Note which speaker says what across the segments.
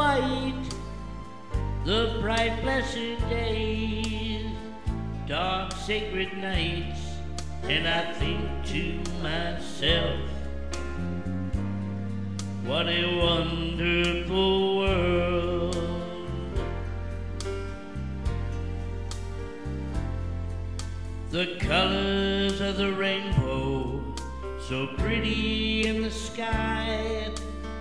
Speaker 1: white, the bright blessed days, dark sacred nights, and I think to myself, what a wonderful world. The colors of the rainbow, so pretty in the sky,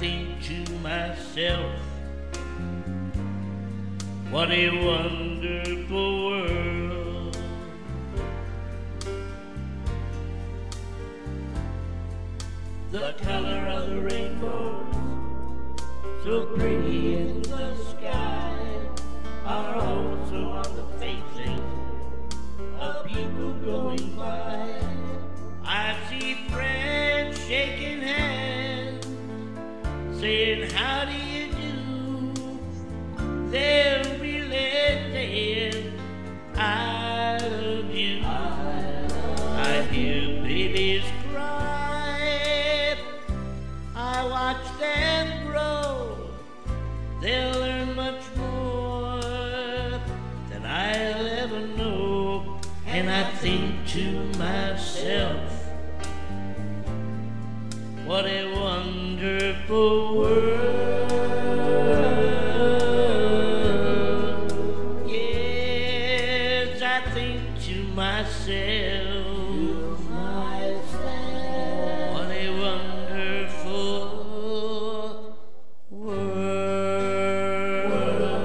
Speaker 1: think to myself, what a wonderful world. The color of the rainbow, so pretty in the sky, saying, How do you do? They're really saying, I love you. I hear babies cry. I watch them grow. They'll learn much more than I'll ever know. And I think to myself, what a wonderful world. Yes, I think to myself, myself. what a wonderful world. world.